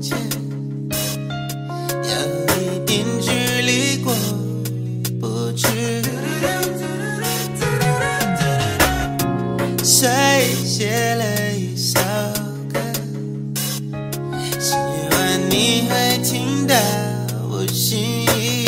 前，有一点距离过不去。写了一首歌，希望你会听到我心意。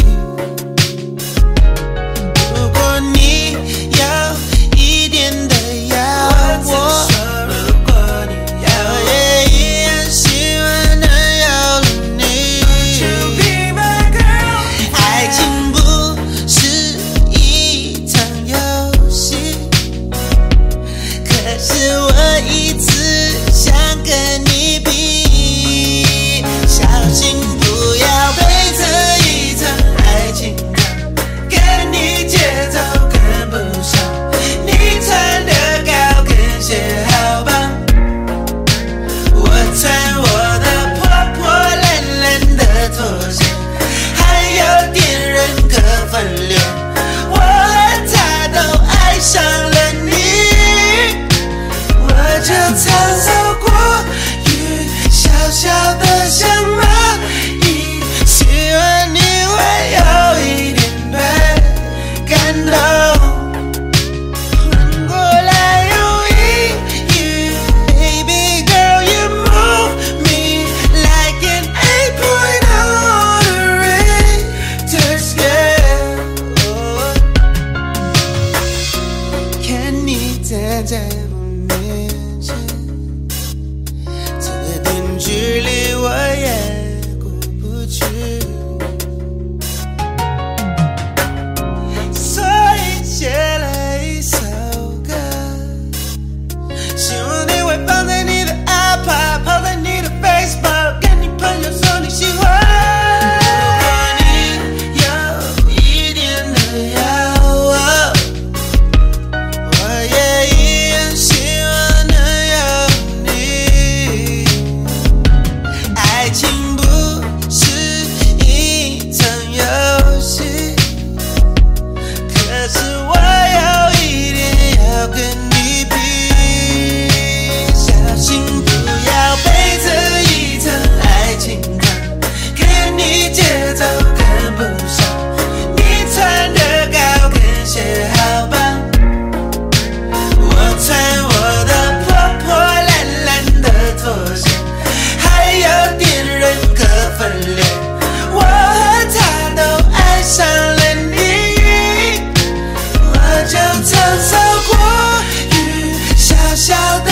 沧桑过雨小小的